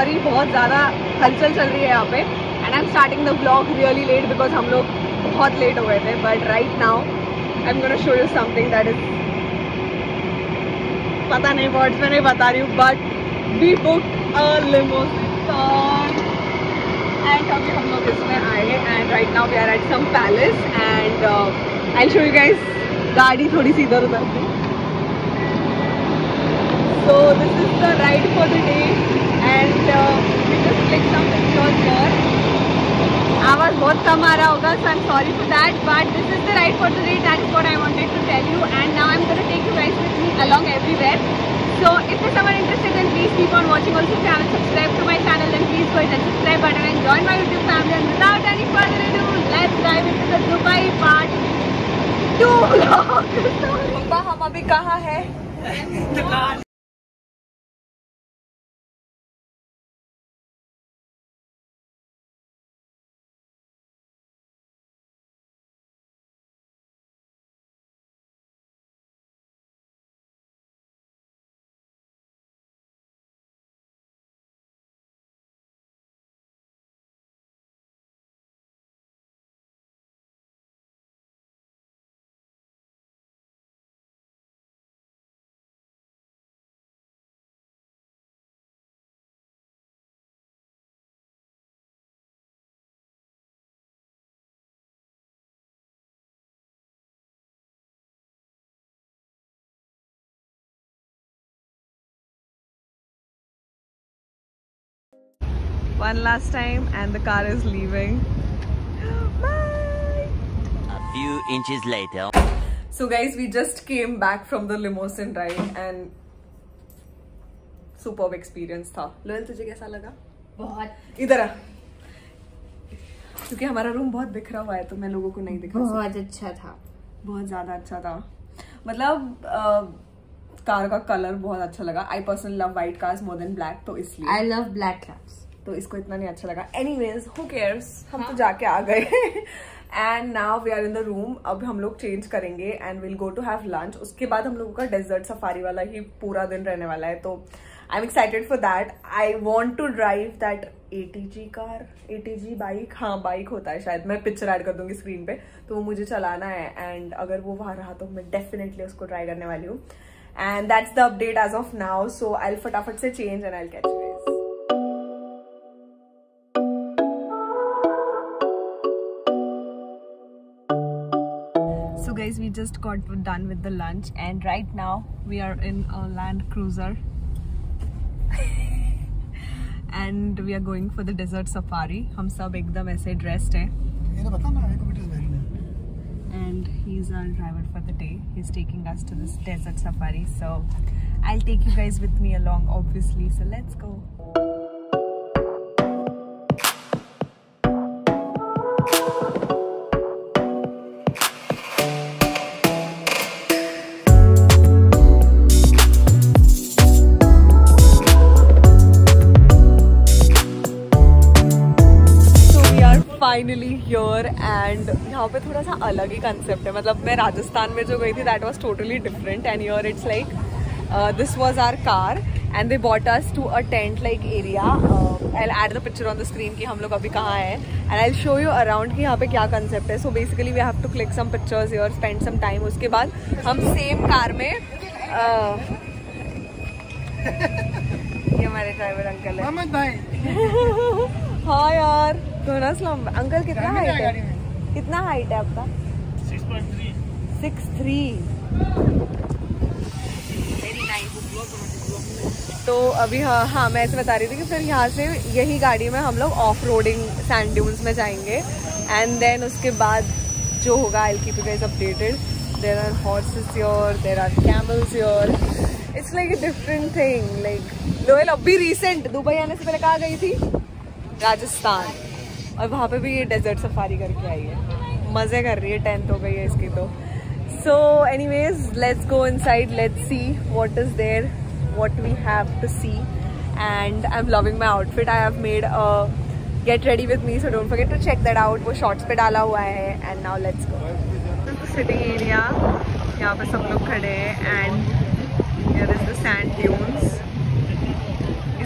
Sorry बहुत ज़्यादा हलचल चल रही है यहाँ पे। And I'm starting the blog really late because हम लोग बहुत लेट हो गए थे but right now I'm gonna show you something that is पता नहीं वर्ड्स में नहीं बता रही हूँ but we book a and अभी हम लोग इसमें आए and right now we are at some palace and I show you guys गाड़ी थोड़ी सी इधर उधर थी So this is the ride for the day and uh, we just click some pictures here. आवाज़ बहुत कम आ रहा होगा so I'm sorry for that but this is the right for the day that is what I wanted to tell you and now I'm got take you ways with me along everywhere so if is summer interested and please keep on watching also channel subscribe to my channel and please go subscribe button and join my YouTube family and without any further you let's drive it is the Dubai part two हम अभी कहाँ है? One last time and the car is leaving. Bye. A few inches later. so guys we just came back from the limousine ride and superb experience था लोयल तुझे कैसा लगा? बहुत। इधर आ। क्योंकि हमारा रूम बहुत बिखरा हुआ है तो मैं लोगों को नहीं दिखा। बहुत अच्छा था। बहुत ज़्यादा अच्छा था। मतलब अ, कार का कलर बहुत अच्छा लगा। I person love white cars more than black तो इसलिए। आई लव ब्लैक क्लास तो इसको इतना नहीं अच्छा लगा। एनीवेज हु केयर्स हम तो जाके आ गए। And now we are in the room अब हम लोग चेंज करेंगे and will go to have lunch उसके बाद हम लोगों का डेजर्ट सफारी वाला ही पूरा दिन रहने वाला है। तो I'm excited for that I want to drive that ATG car ATG bike हाँ बाइक होता है शायद। मैं पिक्चर ऐड कर दूँगी स्क्रीन पे। तो वो मुझे चलाना है एंड अगर वो वहाँ रहा तो मैं डेफिनेटली उसको ट्राई करने वाली हूँ। And that's the update as of now so I फटाफट से change and I catch guys we just got done with the lunch and right now we are in a land cruiser. And we are going for the desert safari. Hum sab ekdam aise dressed hai and he's our driver for the day. He's taking us to this desert safari. So i'll take you guys with me along obviously. So let's go. Here and यहाँ पे थोड़ा सा अलग ही concept है। मतलब मैं राजस्थान में जो गई थी that was totally different and your it's like this was our car and they bought us to a tent like area I add the picture on the screen कि हम लोग अभी कहाँ हैं। And I show you around कि यहाँ पे क्या कंसेप्ट है। So basically we have to click some pictures your spend some time उसके बाद हम सेम कार में uh, ये हमारे ड्राइवर अंकल है। भाई। हाँ यार थोड़ा स्लम अंकल कितना हाइट है? कितना हाइट है आपका? सिक्स थ्री तो अभी हाँ हाँ मैं ऐसे बता रही थी कि फिर यहाँ से यही गाड़ी में हम लोग ऑफ़ रोडिंग सैंड ड्यून्स में जाएँगे। एंड देन उसके बाद जो होगा I keep you guys updated there are horses your there are camels your it's like a different thing like loyal अभी रिसेंट दुबई आने से पहले कहाँ गई थी? राजस्थान। और वहाँ पे भी ये डेजर्ट सफारी करके आई है। मज़े कर रही है टेंथ हो गई है इसकी तो। So anyways let's go inside let's see what is there what we have to see and I'm loving my outfit I have made get ready with me so don't forget to check that out वो shorts पे डाला हुआ है and now let's go sitting area यहाँ पर सब लोग खड़े हैं एंड इज़ द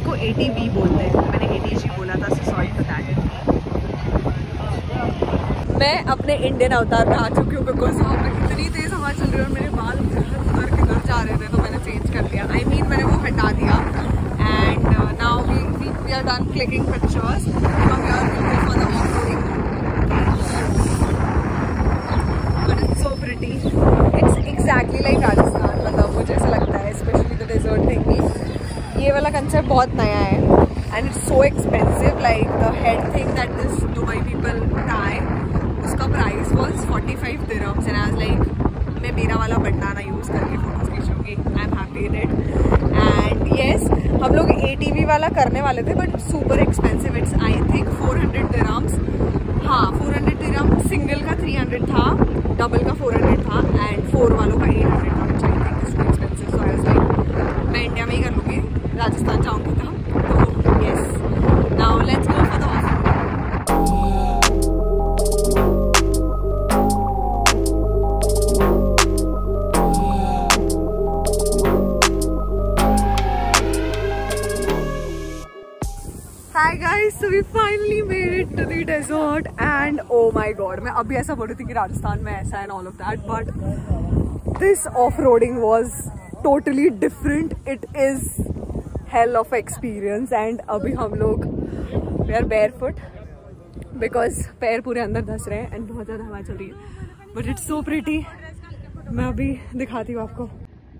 इसको ए टी वी बोलते हैं। मैंने ए टी जी बोला था सॉरी फॉर दैट मैं अपने इंडियन अवतार में आ चुकी हूँ बिकॉज़ वहाँ पे इतनी तेज हवा चल रही है और मेरे बाल उधर किधर जा रहे थे तो मैंने चेंज कर दिया आई I मीन mean, मैंने वो हटा दिया। And now we we are done clicking pictures we the it's exactly like Rajasthan. मतलब मुझे ऐसा लगता है especially the desert thingy. ये वाला कंसेप्ट बहुत नया है। And it's so expensive like the head thing that this Dubai people try उसका price was forty five dirhams and आज लाइक मैं मेरा वाला बंटाना यूज़ करके photos खींचूँगी. I'm happy in it and yes हम लोग ए टी वी वाला करने वाले थे but super expensive it's I think four hundred dirhams हाँ फोर हंड्रेड दिरम्स सिंगल का थ्री हंड्रेड था. डबल का फोर हंड्रेड था. एंड फोर वालों का एट हंड्रेड था चाहिए राजस्थान जाऊँगी तो yes now let's go for the offer Hi guys, so we finally made it to the desert and oh my god, मैं अभी ऐसा बोल रही थी कि राजस्थान में ऐसा and all of that, but this off-roading was totally different. It is hell of experience and अभी हम लोग we are are foot because पैर पूरे अंदर धस रहे हैं एंड बहुत ज़्यादा हवा चल रही है। But it's so pretty. मैं अभी दिखाती हूँ आपको.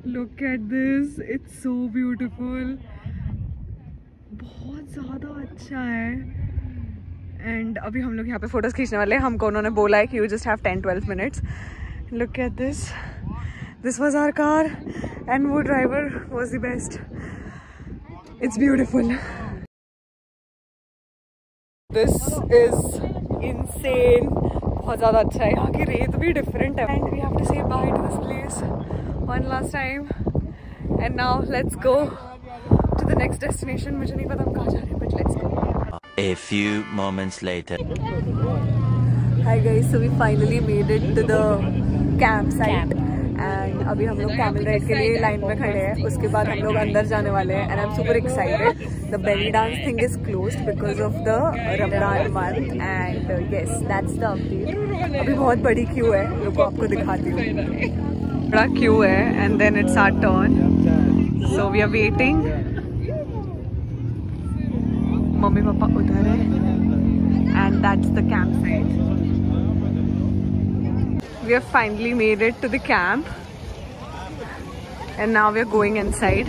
Look at this it's so beautiful बहुत ज़्यादा अच्छा है। एंड अभी हम लोग यहाँ पे फ़ोटोज़ खींचने वाले हैं। हमको उन्होंने बोला है कि you just have ten twelve minutes look at this this was our car and वो driver was the best it's beautiful this is insane बहुत ज़्यादा अच्छा है यहाँ की रेत भी डिफरेंट है and we have to say bye to this place one last time and now let's go to the next destination मुझे नहीं पता हम कहाँ जा रहे हैं but let's go A few moments later. Hi guys, so we finally made it to the campsite. And अभी हम लोग कैमल राइड के लिए लाइन में खड़े हैं। उसके बाद हम लोग अंदर जाने वाले हैं। And I'm super excited the belly dance thing is close because of the Ramzan month and yes that's the update अभी बहुत बड़ी क्यू है। रुको, आपको दिखाती हूँ। बड़ा क्यू है। And then it's our turn so we are waiting mummy papa उधर है। And that's the campsite we have finally made it to the camp. And now we are going inside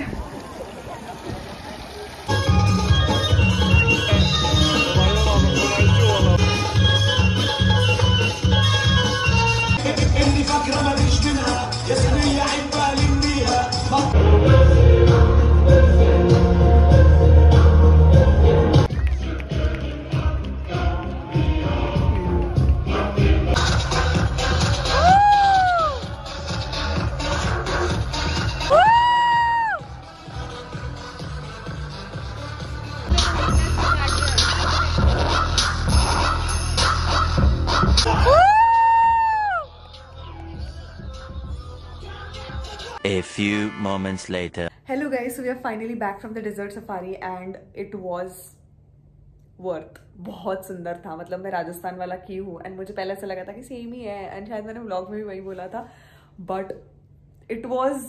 few moments later. hello, guys. So, we are finally back from the desert safari and it was worth बहुत सुंदर था। मतलब मैं राजस्थान वाला की हूँ? And मुझे पहले ऐसा लगा था कि सेम ही है। एंड शायद मैंने व्लॉग में भी वही बोला था। But it was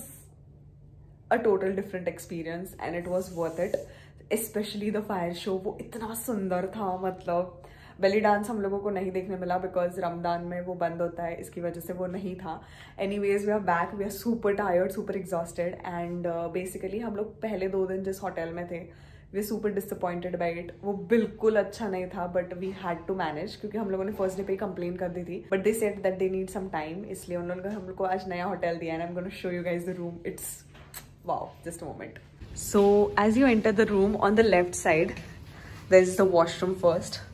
a total different experience and it was worth it specially the fire show वो इतना सुंदर था मतलब। बेली डांस हम लोगों को नहीं देखने मिला बिकॉज़ रमदान में वो बंद होता है, इसकी वजह से वो नहीं था। Anyways we are back we are super tired super exhausted and basically हम लोग पहले दो दिन जिस होटल में थे we super disappointed by it वो बिल्कुल अच्छा नहीं था but we had to manage क्योंकि हम लोगों ने फ़र्स्ट डे पे कंप्लेन कर दी थी। But they set that they need some time इसलिए उन लोगों ने हम लोग को आज नया होटल दिया and I'm show you guys the room it's wow, just moment so as you enter the room on the left side side is the washroom washroom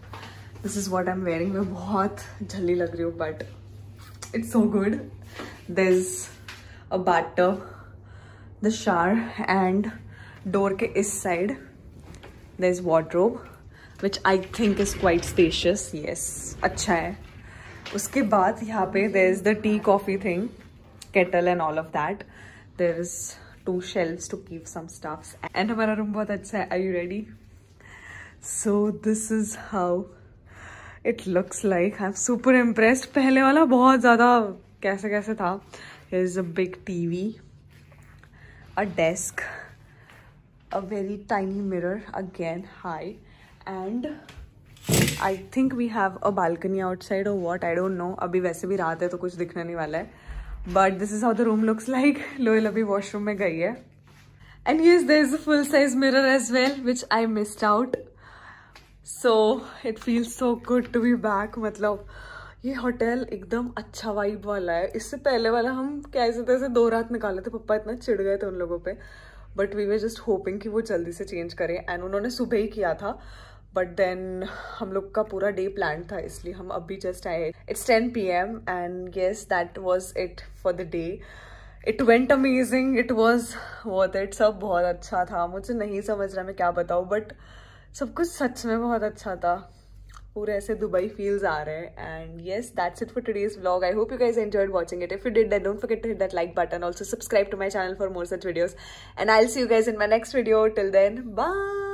this is what I'm wearing मैं बहुत झल्ली लग रही हूँ but it's so good the is a bat the shower and door के इस side the is wardrobe which I think is quite spacious yes अच्छा है. उसके बाद यहाँ पे there is the tea coffee thing kettle and all of that there is two shelve to keep समाफ्स room बहुत अच्छा है. I you ready so this is how it looks like I'm super impress पहले वाला बहुत ज़्यादा कैसे कैसे था। Is a big TV a desk a very tiny mirror again hi and I think we have a balcony outside और what I don't know अभी वैसे भी रात है तो कुछ दिखने नहीं वाला है। But this is how the room looks like loyal अभी वॉशरूम में गई है। And use the is a full size mirror as well which I missed out so it feel so good to be back मतलब ये hotel एकदम अच्छा vibe वाला है। इससे पहले वाला हम कैसे तैसे दो रात निकाले थे, पप्पा इतना चिढ़ गए थे उन लोगों पे। But we were just hoping कि वो जल्दी से चेंज करें। एंड उन्होंने सुबह ही किया था। बट देन हम लोग का पूरा डे प्लान था, इसलिए हम अभी जस्ट आए। It's ten P M and yes that was it for the day it went amazing it was worth it सब बहुत अच्छा था। मुझे नहीं समझ रहा मैं क्या बताऊँ बट सब कुछ सच में बहुत अच्छा था। पूरे ऐसे दुबई फील्स आ रहे हैं। And yes that's it for today's blog I hope you guys enjoyed watching it if you did don't forget to hit that like button also subscribe to my channel for more such videos and I'll see you guys in my next video till then bye